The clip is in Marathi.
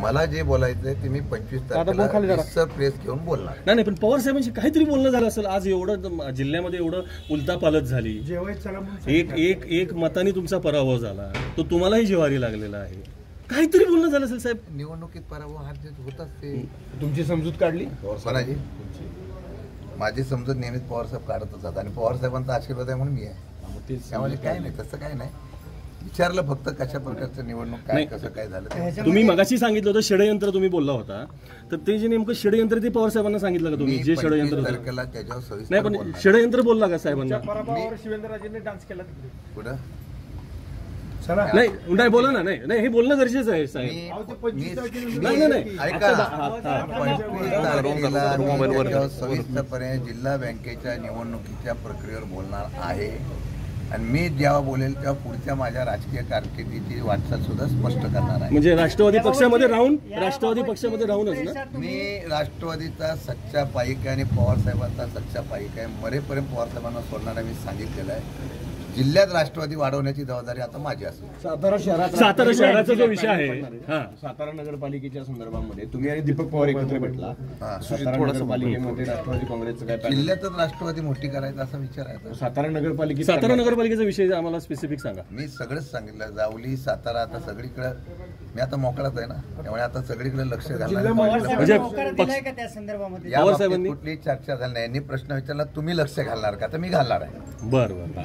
मला जे बोलायचंय ते मी पंचवीस तारखेला प्रेस घेऊन बोलणार. नाही नाही पण पवार साहेबांशी काहीतरी बोलणं झालं असेल. आज एवढं जिल्ह्यामध्ये एवढं उलतापालत झाली. एक एक एक मताने तुमचा पराभव झाला. तो तुम्हालाही जिवारी लागलेला आहे. काहीतरी बोलणं झालं असेल साहेब. निवडणुकीत पराभव हार जीत होतात ते तुमची समजूत काढली? कोणाची माझी समजूत नेहमीच पवार साहेब काढत असतात आणि पवार साहेबांचा आशीर्वाद आहे म्हणून मी आहे. त्यामुळे काय नाही तसं काय नाही. विचारलं फक्त कशा प्रकारचं निवडणूक काय नाही. कसं काय झालं ते. तुम्ही मगाशी सांगितलं होतं षडयंत्र तुम्ही बोलला होता. तर ते जे नेमकं षडयंत्र ते पवार साहेबांना सांगितलं का तुम्ही? मी जे 25 षडयंत्र होतं. तारखेला त्याच्यावर नाही पण बोलणार. षडयंत्र बोलला का साहेबांना? पराभवावर शिवेंद्रराजेंनी डान्स केला तिकडे. कुठं? नाही नाही बोला ना. नाही नाही हे बोलणं गरजेचं आहे साहेब. मी- अहो, ते पंचवीस मी- तारखेनंतर- नाही, नाही, नाही. ऐका. आता- हा, हा. पंचवीस तारखेला मी त्याच्यावर सविस्तरपणे जिल्हा बँकेच्या निवडणुकीच्या प्रक्रियेवर बोलणार आहे. आणि मी जेव्हा बोलेल तेव्हा पुढच्या माझ्या राजकीय कारकिर्दीची वाटचाल सुद्धा स्पष्ट करणार आहे. म्हणजे राष्ट्रवादी पक्षामध्ये राहून राष्ट्रवादी पक्षामध्ये राहूनच ना? मी राष्ट्रवादीचा सच्चा पाईक आहे आणि पवार साहेबांचा सच्चा पाईक आहे. मरेपर्यंत पवार साहेबांना सोडणार आहे मी सांगितलेलं आहे. जिल्ह्यात राष्ट्रवादी वाढवण्याची जबाबदारी आता माझी असेल. सातारा शहरात सातारा शहराचा जो विषय आहे. हा. सातारा नगरपालिकेच्या संदर्भामध्ये तुम्ही आणि दीपक पवार एकत्र भेटला. हा. सातारा नगरपालिकेमध्ये राष्ट्रवादी काँग्रेसचं काय? जिल्ह्यातच राष्ट्रवादी मोठी करायचा असा विचार आहे. सातारा नगरपालिकेत सातारा नगरपालिकेचा विषय आम्हाला स्पेसिफिक सांगा. मी सगळंच सांगितलं. जावली सातारा आता सगळीकडे. मी आता मोकळाच आहे ना. त्यामुळे आता सगळीकडे लक्ष घालणार म्हणजे होकार पक्ष- दिलाय का त्या संदर्भामध्ये? या पवार बाबतीत साहेबांनी- कुठलीही चर्चा झाली नाही. यांनी प्रश्न विचारला तुम्ही लक्ष घालणार का? तर मी घालणार आहे. बरं बरं.